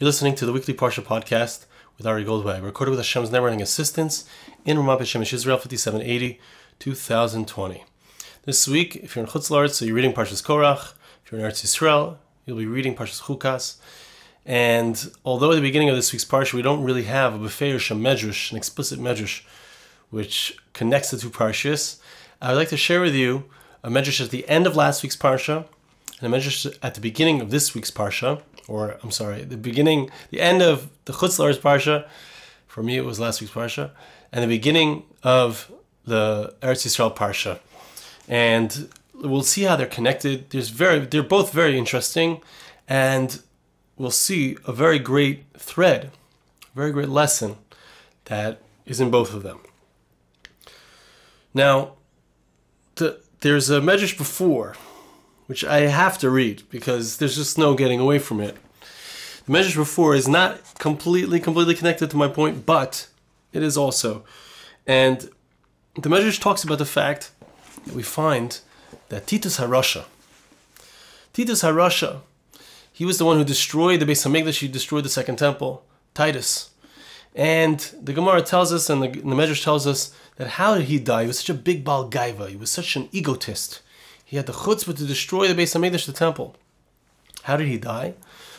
You're listening to the weekly Parsha podcast with Ari Goldwag, recorded with Hashem's never-ending assistance in Ramat Shemesh Israel 5780, 2020. This week, if you're in Chutz so you're reading Parshas Korach. If you're in Eretz Yisrael, you'll be reading Parshas Chukas. And although at the beginning of this week's Parsha, we don't really have a beferish, a medrash, an explicit medrash, which connects the two Parshas, I would like to share with you a medrash at the end of last week's Parsha, and medrash at the beginning of this week's Parsha, or I'm sorry, the beginning, the end of the Chutz Parsha. For me, it was last week's Parsha, and the beginning of the Eretz Yisrael Parsha, and we'll see how they're connected. There's very, they're both very interesting, and we'll see a very great thread, a very great lesson that is in both of them. Now, the, there's a medrash before which I have to read because there's just no getting away from it. The Medrash before is not completely, completely connected to my point, but it is also. And the Medrash talks about the fact that we find that Titus HaRasha, Titus HaRasha, he was the one who destroyed the Beis Hamikdash, he destroyed the Second Temple, Titus. And the Gemara tells us, and the, the Medrash tells us, that how did he die? He was such a big Baal Gaiva, he was such an egotist. He had the chutzpah to destroy the Beis Hamikdash, the temple. How did he die?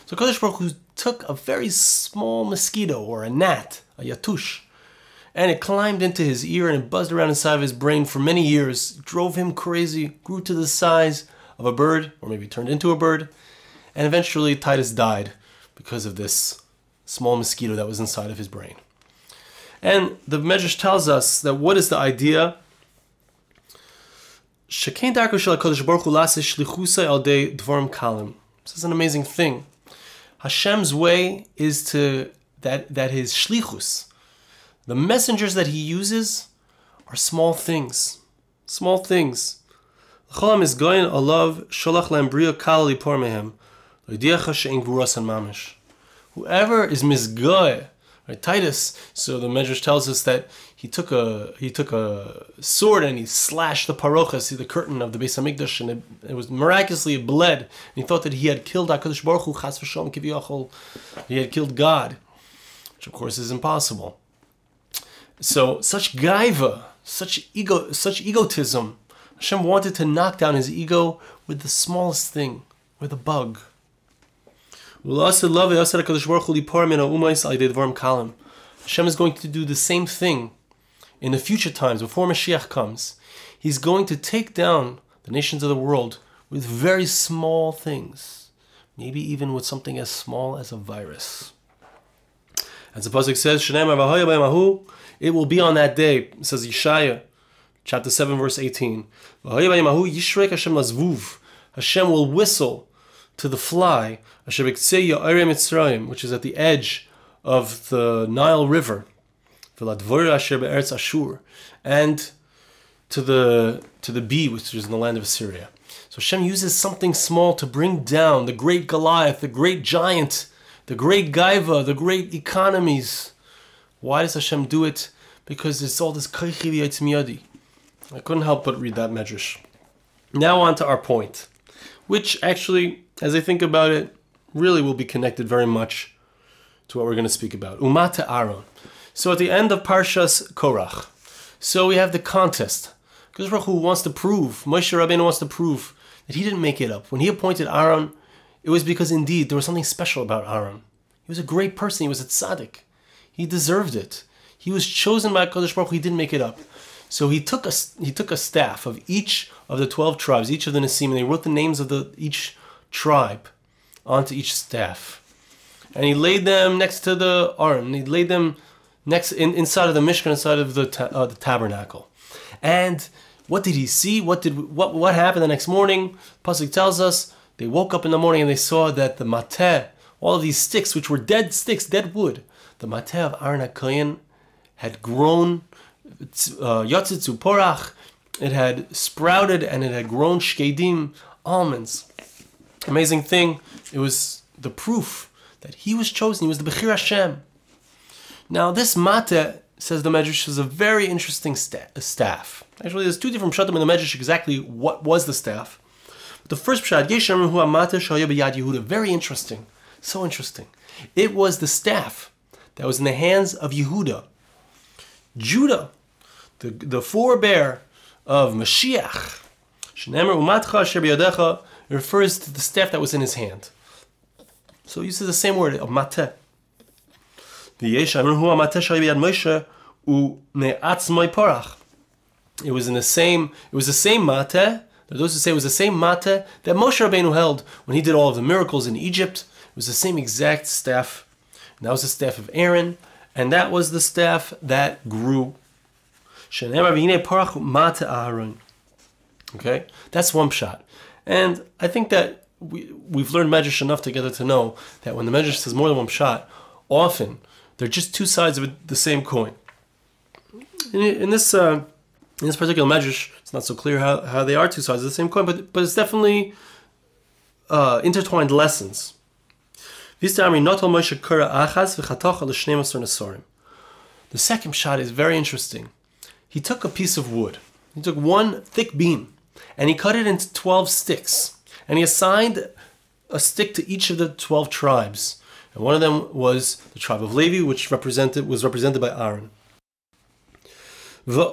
So Kodesh Baruch Hu took a very small mosquito or a gnat, a yatush, and it climbed into his ear and it buzzed around inside of his brain for many years, drove him crazy, grew to the size of a bird, or maybe turned into a bird, and eventually Titus died because of this small mosquito that was inside of his brain. And the Medrash tells us that what is the idea Shekain darko shel HaKadosh Baruch Hu dvorim kalim. This is an amazing thing. Hashem's way is to that that his shlichus, the messengers that he uses, are small things, small things. L'cholam is going sholach kal mehem, loidiacha gvuras mamish. Whoever is misgoy Right? Titus, so the Medrash tells us that he took a he took a sword and he slashed the parochas, the curtain of the Beis Hamikdash, and it, it, was miraculously it bled. And he thought that he had killed Hakadosh Baruch Hu, Chas v'Shalom Kiviyachol. He had killed God, which of course is impossible. So such gaiva, such ego, such egotism. Hashem wanted to knock down his ego with the smallest thing, with a bug. Hashem is going to do the same thing in the future times before Mashiach comes. He's going to take down the nations of the world with very small things, maybe even with something as small as a virus. As the pasuk says, "It will be on that day." Says Yeshaya, chapter seven, verse eighteen. Hashem will whistle to the fly, which is at the edge of the Nile River, and to the to the bee, which is in the land of Assyria. So Hashem uses something small to bring down the great Goliath, the great giant, the great Gaiva, the great economies. Why does Hashem do it? Because it's all this. I couldn't help but read that medrash. Now on to our point, which actually as I think about it, really will be connected very much to what we're going to speak about. Umata Aaron. So at the end of Parshas Korach, so we have the contest. Because Baruch wants to prove, Moshe Rabbeinu wants to prove that he didn't make it up. When he appointed Aaron, it was because indeed there was something special about Aaron. He was a great person. He was a tzaddik. He deserved it. He was chosen by Kodesh Baruch Hu. He didn't make it up. So he took a he took a staff of each of the twelve tribes, each of the Nesim, and they wrote the names of the each tribe onto each staff. And he laid them next to the arm. He laid them next in, inside of the Mishkan, inside of the, ta- uh, the tabernacle. And what did he see? What did what what happened the next morning? Pasuk tells us they woke up in the morning and they saw that the mateh, all of these sticks, which were dead sticks, dead wood, the mateh of Aaron HaKoyin had grown, uh, porach, it had sprouted and it had grown shkedim, almonds. Amazing thing, it was the proof that he was chosen. He was the Bechir Hashem. Now, this mate, says the Medrash, is a very interesting sta- uh, staff. Actually, there's two different pshatim in the Medrash exactly what was the staff. The first pshat, Yeshem Hu Amate Yehuda, very interesting. So interesting. It was the staff that was in the hands of Yehuda. Judah, the, the forebear of Mashiach, Shenemer Umatcha refers to the staff that was in his hand. So he uses the same word of. It was in the same. It was the same mateh. Those who say it was the same mateh that Moshe Rabbeinu held when he did all of the miracles in Egypt. It was the same exact staff. And that was the staff of Aaron, and that was the staff that grew. Okay, that's one pshat. And I think that we, we've learned Medrash enough together to know that when the Medrash says more than one pshat, often they're just two sides of the same coin. In, in this uh, in this particular Medrash, it's not so clear how, how they are two sides of the same coin, but but it's definitely uh, intertwined lessons. The second pshat is very interesting. He took a piece of wood. He took one thick beam and he cut it into 12 sticks. And he assigned a stick to each of the 12 tribes. And one of them was the tribe of Levi, which represented was represented by Aaron. He said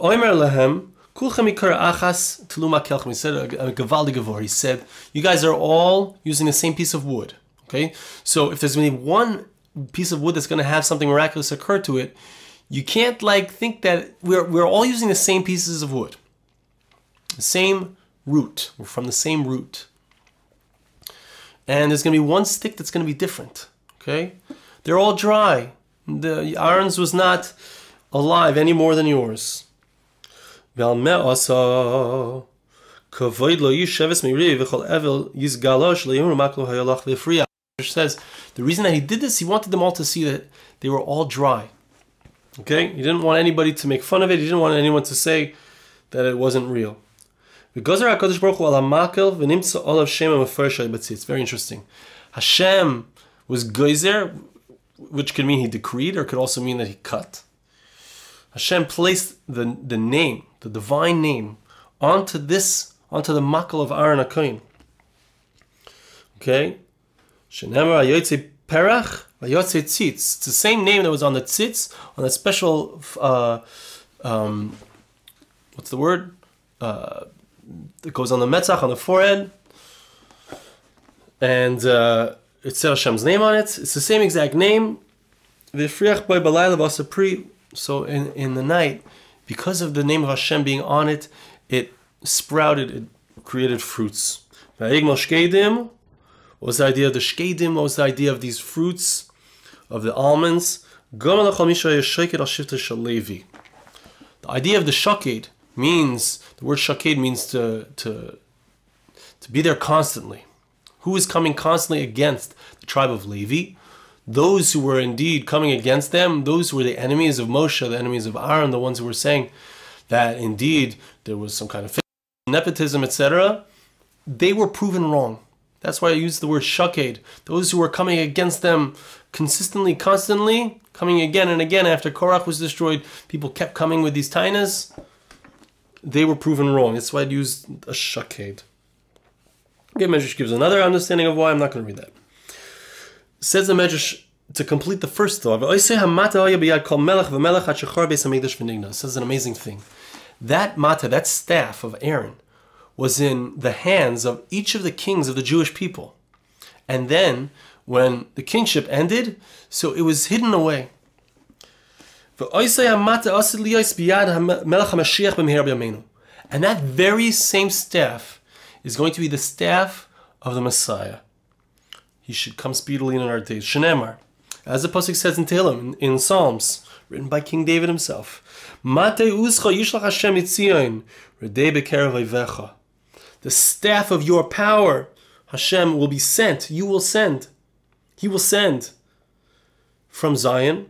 He said, "You guys are all using the same piece of wood. Okay, so if there's only one piece of wood that's going to have something miraculous occur to it, you can't like think that we're we're all using the same pieces of wood, the same root. We're from the same root. And there's going to be one stick that's going to be different. Okay? They're all dry. The Aaron's was not alive any more than yours. Says the reason that he did this, he wanted them all to see that they were all dry. Okay? He didn't want anybody to make fun of it. He didn't want anyone to say that it wasn't real. It's very interesting. Hashem was geyser, which could mean he decreed, or could also mean that he cut. Hashem placed the, the name, the divine name, onto this, onto the makel of Aaron Akoin. Okay? Perach tzitz. It's the same name that was on the tzitz, on that special, uh, um, what's the word? Uh, it goes on the metzach on the forehead, and uh, it says Hashem's name on it. It's the same exact name. So in, in the night, because of the name of Hashem being on it, it sprouted, it created fruits. What was the idea of the shkedim? What was the idea of these fruits, of the almonds? The idea of the shaked means the word shaked means to to to be there constantly. Who is coming constantly against the tribe of Levi? Those who were indeed coming against them, those who were the enemies of Moshe, the enemies of Aaron, the ones who were saying that indeed there was some kind of nepotism, etc. They were proven wrong. That's why I use the word shaked. Those who were coming against them consistently, constantly, coming again and again after Korach was destroyed, people kept coming with these tainas they were proven wrong. That's why I used a shaked. Okay, Medrash gives another understanding of why. I'm not going to read that. Says the Medrash to complete the first thought. Says an amazing thing. That mata, that staff of Aaron, was in the hands of each of the kings of the Jewish people. And then, when the kingship ended, so it was hidden away. And that very same staff is going to be the staff of the Messiah. He should come speedily in our days. Shenemar, as the pasuk says in Tehillim, in, in Psalms, written by King David himself. The staff of your power, Hashem, will be sent. You will send. He will send from Zion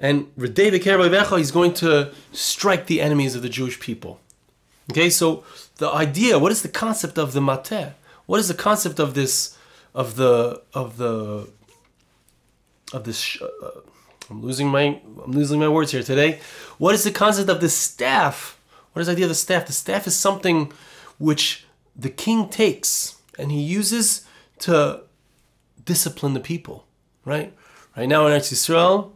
and he's going to strike the enemies of the Jewish people. Okay, so the idea, what is the concept of the mateh? What is the concept of this, of the, of the, of this, uh, I'm losing my, I'm losing my words here today. What is the concept of the staff? What is the idea of the staff? The staff is something which the king takes and he uses to discipline the people, right? Right now in Eretz Yisrael,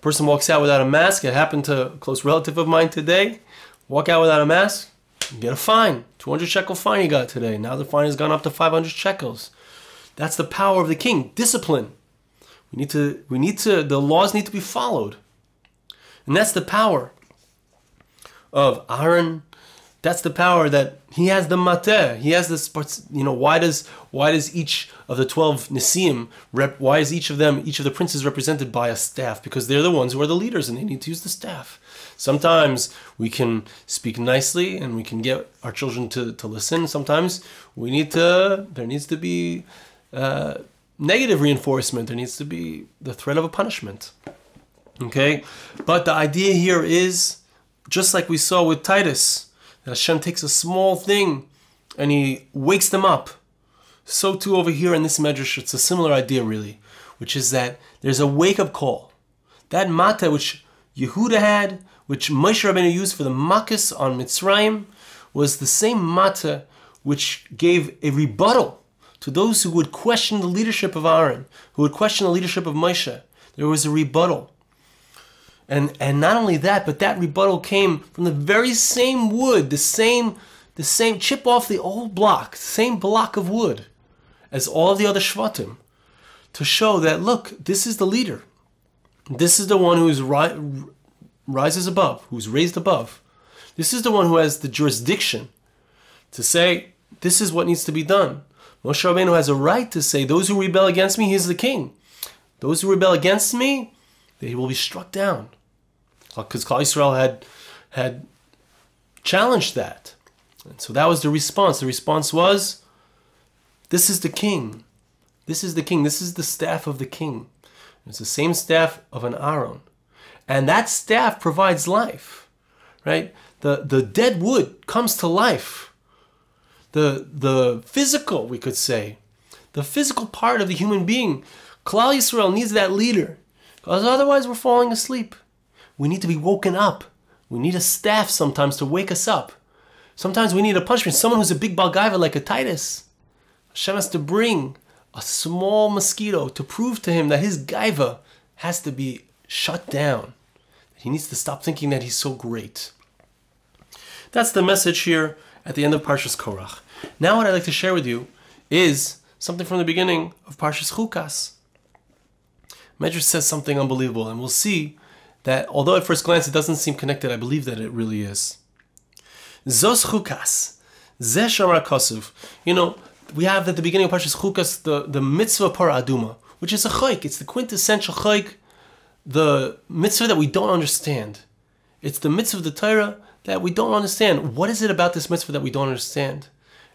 person walks out without a mask. It happened to a close relative of mine today. Walk out without a mask, get a fine. 200 shekel fine you got today. Now the fine has gone up to 500 shekels. That's the power of the king. Discipline. We need to, we need to, the laws need to be followed. And that's the power of Aaron. That's the power that he has the mateh. He has this, you know, why does, why does each of the 12 Nisim, rep, why is each of them, each of the princes represented by a staff? Because they're the ones who are the leaders and they need to use the staff. Sometimes we can speak nicely and we can get our children to, to listen. Sometimes we need to, there needs to be uh, negative reinforcement. There needs to be the threat of a punishment. Okay? But the idea here is just like we saw with Titus, that Hashem takes a small thing and he wakes them up. So too over here in this medrash, it's a similar idea really, which is that there's a wake-up call. That mata which Yehuda had, which Moshe Rabbeinu used for the makas on Mitzrayim, was the same mata which gave a rebuttal to those who would question the leadership of Aaron, who would question the leadership of Moshe. There was a rebuttal. And, and not only that, but that rebuttal came from the very same wood, the same, the same chip off the old block, same block of wood as all the other Shvatim, to show that, look, this is the leader. This is the one who is ri- rises above, who's raised above. This is the one who has the jurisdiction to say, this is what needs to be done. Moshe Rabbeinu has a right to say, those who rebel against me, he is the king. Those who rebel against me, they will be struck down because Klal Yisrael had had challenged that, and so that was the response. The response was, "This is the king, this is the king, this is the staff of the king. It's the same staff of an Aaron, and that staff provides life, right? The the dead wood comes to life. The the physical, we could say, the physical part of the human being. Klal Yisrael needs that leader, because otherwise we're falling asleep." We need to be woken up. We need a staff sometimes to wake us up. Sometimes we need a punishment. Someone who's a big balgaiva like a Titus. Hashem has to bring a small mosquito to prove to him that his gaiva has to be shut down. He needs to stop thinking that he's so great. That's the message here at the end of Parshas Korach. Now what I'd like to share with you is something from the beginning of Parshas Chukas. Medrash says something unbelievable, and we'll see that although at first glance it doesn't seem connected, I believe that it really is. Zos chukas, zeh kosuv. You know, we have at the beginning of Parshas Chukas the, the mitzvah par aduma, which is a chayk. It's the quintessential chayk, the mitzvah that we don't understand. It's the mitzvah of the Torah that we don't understand. What is it about this mitzvah that we don't understand?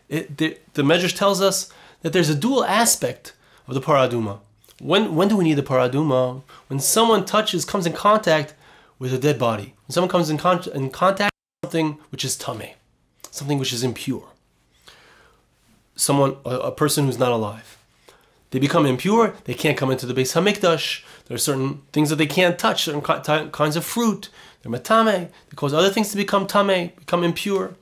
It, the, the Medrash tells us that there's a dual aspect of the paraduma. When, when do we need the paraduma? When someone touches, comes in contact with a dead body. When someone comes in, con- in contact with something which is tame, something which is impure. Someone, a, a, person who's not alive. They become impure, they can't come into the Beis Hamikdash. There are certain things that they can't touch, certain kinds of fruit. They're matame. They cause other things to become tame, become impure.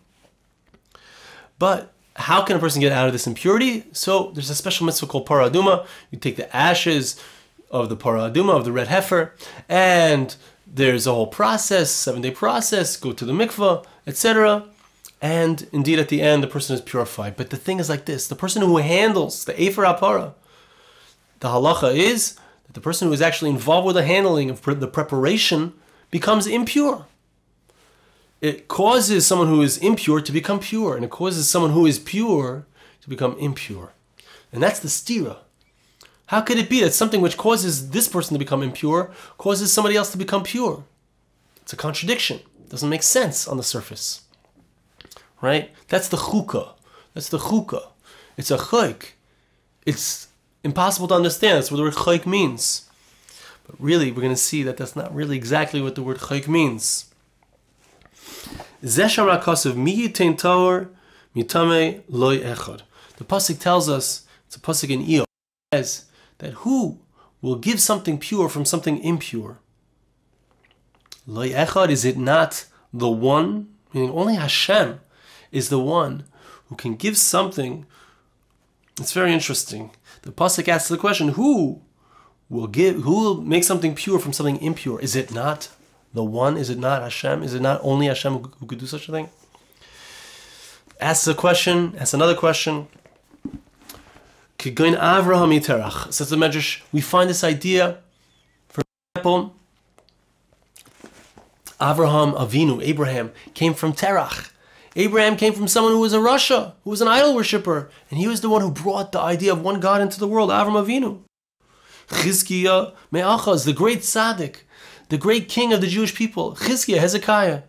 But how can a person get out of this impurity? So there's a special mitzvah called paraduma. You take the ashes of the paraduma, of the red heifer, and there's a whole process, seven day process, go to the mikvah, etc. And indeed, at the end, the person is purified. But the thing is like this the person who handles the Efer Apara, the halacha is the person who is actually involved with the handling of the preparation becomes impure it causes someone who is impure to become pure, and it causes someone who is pure to become impure. And that's the stira. How could it be that something which causes this person to become impure causes somebody else to become pure? It's a contradiction. It doesn't make sense on the surface. Right? That's the chukah. That's the chukah. It's a chayk. It's impossible to understand. That's what the word chayk means. But really, we're going to see that that's not really exactly what the word chayk means. Zeshara Kosev Miyitain Tower Mitame Loy Echad. The Pasuk tells us, it's a Pasuk in Iyov, says that who will give something pure from something impure? Loy Echad, is it not the one? Meaning only Hashem is the one who can give something. It's very interesting. The Pasuk asks the question, who will give who will make something pure from something impure? Is it not the one? Is it not Hashem? Is it not only Hashem who could do such a thing? Asks a question, asks another question. Kigoin Avraham Yiterach. Says the Medrash, we find this idea, for example, Avraham Avinu, Abraham, came from Terach. Abraham came from someone who was a rasha, who was an idol worshiper, and he was the one who brought the idea of one God into the world, Avraham Avinu. Chizkiah Me'achaz, the great tzaddik, the great king of the Jewish people, Chizkiah, Hezekiah.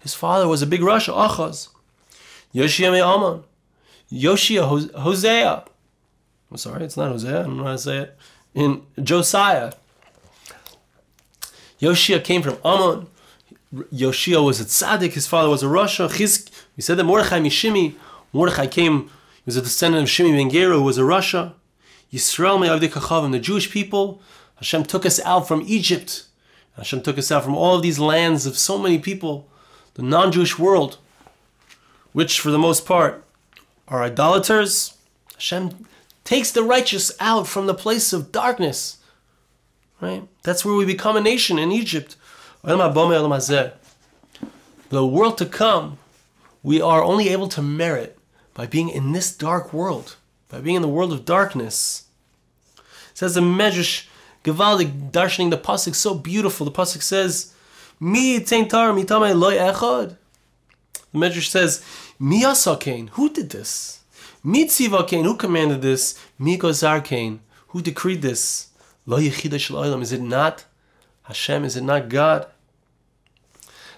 His father was a big rasha, Achaz. Yoshia Me'aman, Yoshia, Hosea. I'm sorry, it's not Hosea, I don't know how to say it. In Josiah. Yoshia came from Amon. Yoshia was a tzaddik, his father was a rasha. Chiz, we said that Mordechai Mishimi, Mordechai came, he was a descendant of Shimi ben Gera, who was a rasha. Yisrael me'avdei kachavim, the Jewish people, Hashem took us out from Egypt. Hashem took us out from all of these lands of so many people, the non-Jewish world, which for the most part are idolaters. Hashem takes the righteous out from the place of darkness. Right? That's where we become a nation in Egypt. The world to come, we are only able to merit by being in this dark world, by being in the world of darkness. It says the Medrash Gevaldik darshaning the pasuk so beautiful. The pasuk says, "Mi tar mitamei loy echad." The Medrash says, "Mi asakain." Who did this? Mi tzivakain. Who commanded this? Mi gozarkain. Who decreed this? Lo yichida Is it not Hashem? Is it not God?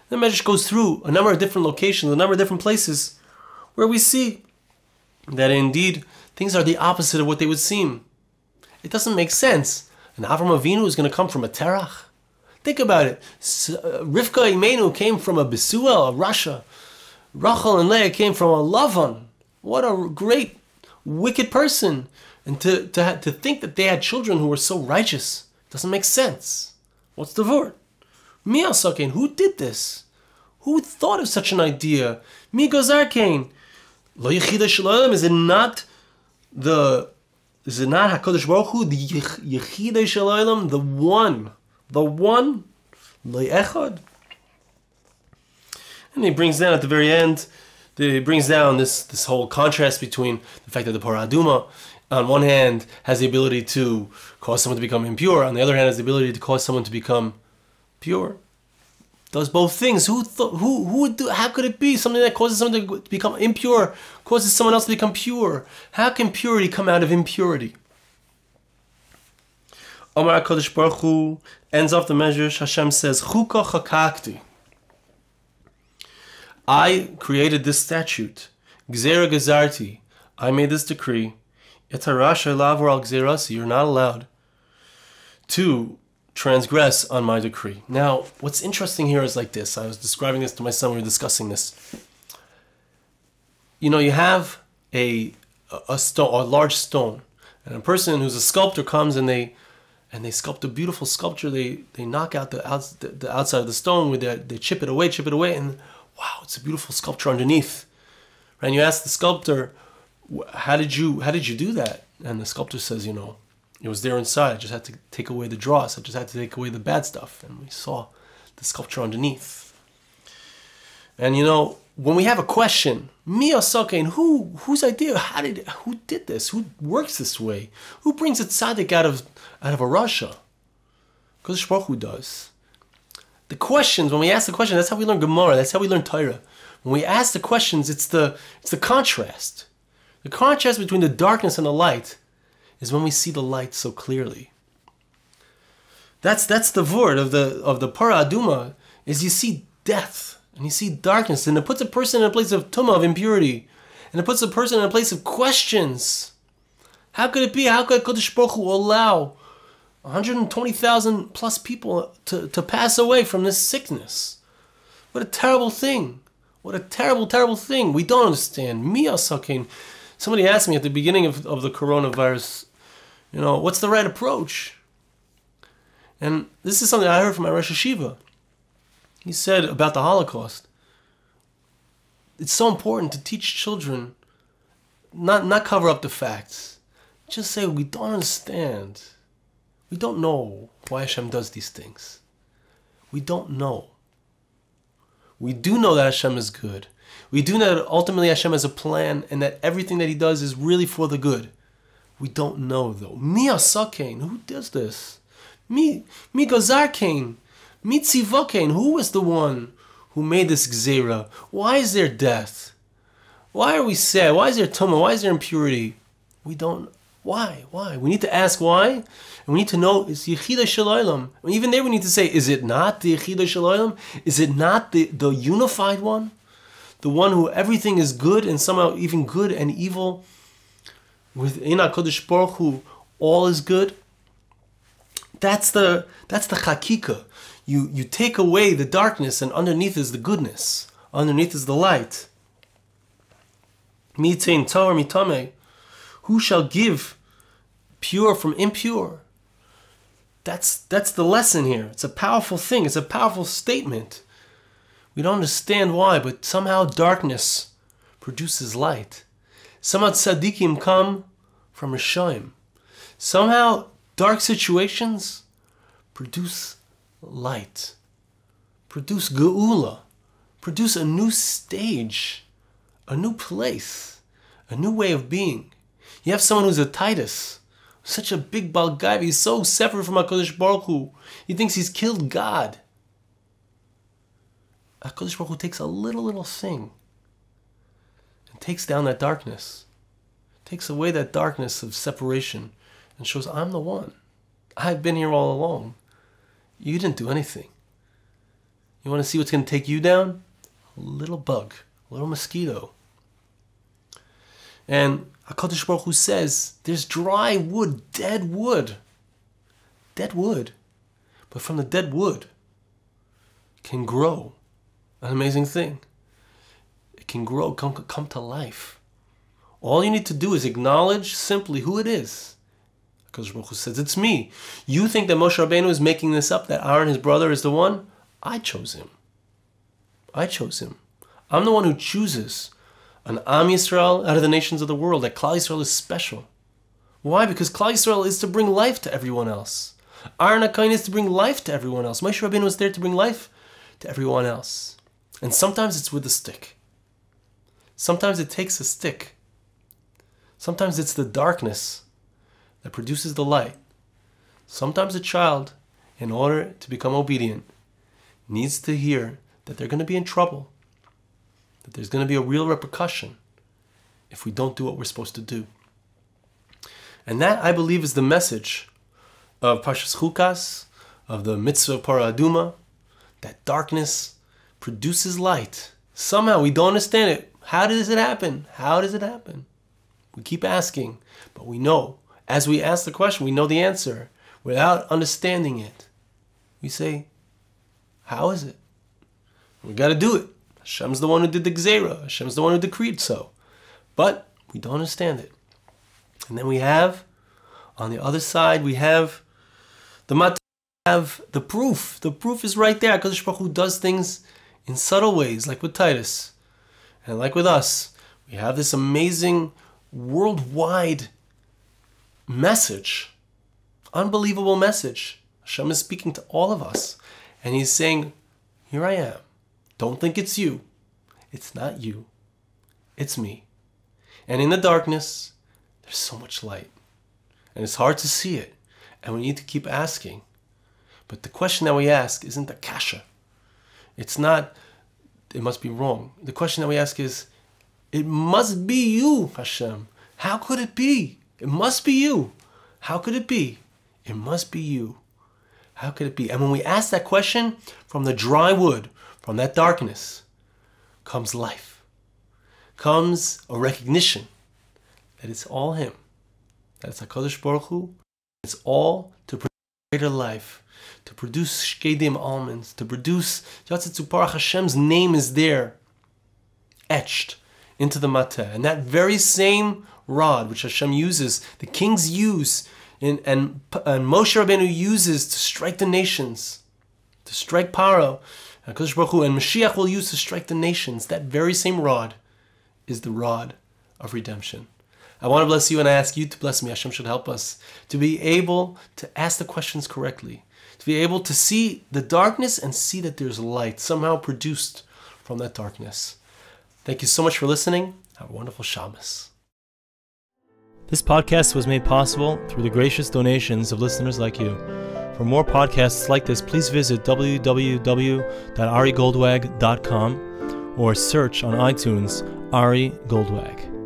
The Medrash goes through a number of different locations, a number of different places, where we see that indeed things are the opposite of what they would seem. It doesn't make sense. An Avram Avinu is going to come from a terach. Think about it. Uh, Rivka Imenu came from a Besuel, a rasha. Rachel and Leah came from a Lavan. What a great, wicked person. And to, to, to think that they had children who were so righteous doesn't make sense. What's the word? Miyasakin, who did this? Who thought of such an idea? Mi Gozarkain. Lo Yechida Shalom, is it not the is it not HaKadosh Baruch Hu, the Yechida Shalom, the one, the one, Lo Echad? And he brings down at the very end, he brings down this, this whole contrast between the fact that the Paraduma, on one hand, has the ability to cause someone to become impure, on the other hand, has the ability to cause someone to become pure. Does both things. Who who who would do? How could it be something that causes someone to become impure causes someone else to become pure? How can purity come out of impurity? Omar Hakadosh Baruch Hu ends off the Medrash. Hashem says, "Chuka chakakti." I created this statute. Gzera gazarti. I made this decree. Etarasha lavor al gzerasi. You're not allowed to transgress on my decree. Now, what's interesting here is like this. I was describing this to my son. We were discussing this. You know, you have a a stone, a large stone, and a person who's a sculptor comes and they and they sculpt a beautiful sculpture. They they knock out the, outs, the, the outside of the stone with their, they chip it away, chip it away, and wow, it's a beautiful sculpture underneath. And you ask the sculptor, how did you how did you do that? And the sculptor says, you know, it was there inside. I just had to take away the dross. I just had to take away the bad stuff. And we saw the sculpture underneath. And you know, when we have a question, Miyasake, and who whose idea? How did who did this? Who works this way? Who brings a tzaddik out of out of a rasha? Because who does. The questions, when we ask the question, that's how we learn Gemara, that's how we learn Torah. When we ask the questions, it's the it's the contrast. The contrast between the darkness and the light is when we see the light so clearly. That's that's the word of the of the para aduma is you see death and you see darkness and it puts a person in a place of tuma of impurity and it puts a person in a place of questions. How could it be? How could Kodesh Baruch Hu allow 120,000 plus people to, to pass away from this sickness? What a terrible thing. What a terrible, terrible thing. We don't understand. Miyasakin. Somebody asked me at the beginning of, of the coronavirus you know, what's the right approach? And this is something I heard from my Rosh HaYeshiva. He said about the Holocaust. It's so important to teach children, not, not cover up the facts. Just say, we don't understand. We don't know why Hashem does these things. We don't know. We do know that Hashem is good. We do know that ultimately Hashem has a plan and that everything that He does is really for the good. We don't know though. Mi asakain, who does this? Mi mi gazarkain, mi who is the one who made this gzera? Why is there death? Why are we sad? Why is there tumah? Why is there impurity? We don't. Why? Why? We need to ask why, and we need to know is Yechida Shalaylam. Even there, we need to say, is it not the Yechida Shalaylam? Is it not the the unified one, the one who everything is good and somehow even good and evil? Within Hakadosh Baruch Hu, all is good. That's the that's the chakika. You you take away the darkness, and underneath is the goodness. Underneath is the light. Mitain Torah mitame. Who shall give pure from impure? That's that's the lesson here. It's a powerful thing. It's a powerful statement. We don't understand why, but somehow darkness produces light. Somehow tzaddikim come from Rishaim. Somehow dark situations produce light, produce geula, produce a new stage, a new place, a new way of being. You have someone who's a Titus, such a big baal gaiva, he's so separate from HaKadosh Baruch Hu. He thinks he's killed God. HaKadosh Baruch Hu takes a little, little thing takes down that darkness, takes away that darkness of separation and shows, I'm the one. I've been here all along. You didn't do anything. You want to see what's going to take you down? A little bug, a little mosquito. And HaKadosh Baruch Hu says, there's dry wood, dead wood. Dead wood. But from the dead wood can grow an amazing thing. Can grow, come, come to life. All you need to do is acknowledge simply who it is. Because Baruch says, it's me. You think that Moshe Rabbeinu is making this up, that Aaron, his brother, is the one? I chose him. I chose him. I'm the one who chooses an Am Yisrael out of the nations of the world, that Klal Yisrael is special. Why? Because Klal Yisrael is to bring life to everyone else. Aaron HaKohen is to bring life to everyone else. Moshe Rabbeinu was there to bring life to everyone else. And sometimes it's with a stick. Sometimes it takes a stick. Sometimes it's the darkness that produces the light. Sometimes a child, in order to become obedient, needs to hear that they're going to be in trouble, that there's going to be a real repercussion if we don't do what we're supposed to do. And that, I believe, is the message of Parshas Chukas, of the mitzvah of Parah Aduma, that darkness produces light. Somehow we don't understand it. How does it happen? How does it happen? We keep asking, but we know. As we ask the question, we know the answer without understanding it. We say, How is it? We got to do it. Hashem's the one who did the Gzera. Hashem's the one who decreed so. But we don't understand it. And then we have, on the other side, we have the mat have the proof. The proof is right there. Hakadosh Baruch does things in subtle ways, like with Titus, and like with us. We have this amazing worldwide message, unbelievable message. Hashem is speaking to all of us, and He's saying, "Here I am. Don't think it's you. It's not you. It's me." And in the darkness, there's so much light, and it's hard to see it, and we need to keep asking. But the question that we ask isn't a kasha. It's not, it must be wrong. The question that we ask is, it must be you, Hashem. How could it be? It must be you. How could it be? It must be you. How could it be? And when we ask that question, from the dry wood, from that darkness, comes life. Comes a recognition that it's all Him. That it's HaKadosh Baruch Hu. It's all to bring greater life, to produce shkedim almonds, to produce Yatzitzupar Hashem's name is there, etched into the mateh. And that very same rod which Hashem uses, the kings use, and, and, and Moshe Rabbeinu uses to strike the nations, to strike Paro, and Baruch and Mashiach will use to strike the nations. That very same rod is the rod of redemption. I want to bless you and I ask you to bless me. Hashem should help us to be able to ask the questions correctly, be able to see the darkness and see that there's light somehow produced from that darkness. Thank you so much for listening. Have a wonderful Shabbos. This podcast was made possible through the gracious donations of listeners like you. For more podcasts like this, please visit www.arigoldwag.com or search on iTunes Ari Goldwag.